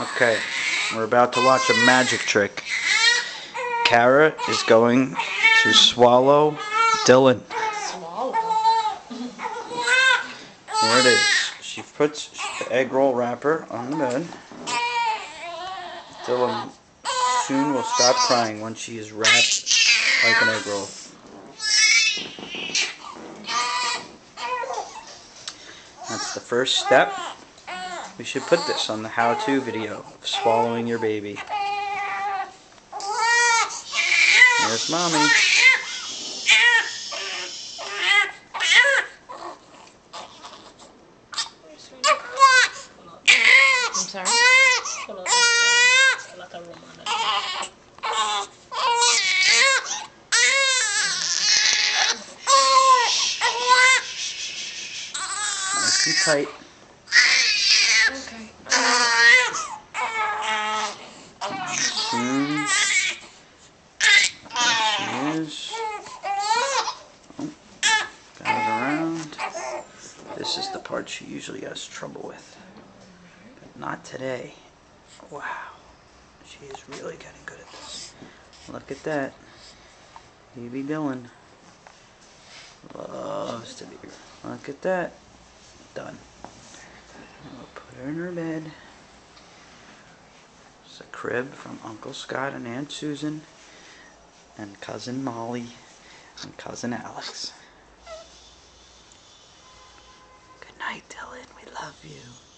Okay, we're about to watch a magic trick. Kara is going to swallow Dylan. Swallow. There it is. She puts the egg roll wrapper on the bed. Dylan soon will stop crying once she is wrapped like an egg roll. That's the first step. We should put this on the how-to video of swallowing your baby. There's mommy. I'm sorry. Like a Romana. Nice and tight. Okay. Soon. There she is. Oh, around. This is the part she usually has trouble with. But not today. Wow. She is really getting good at this. Look at that. Baby Dylan. Loves to be. here. Look at that. Done. We'll put her in her bed. It's a crib from Uncle Scott and Aunt Susan and cousin Molly and cousin Alex. Good night, Dylan. We love you.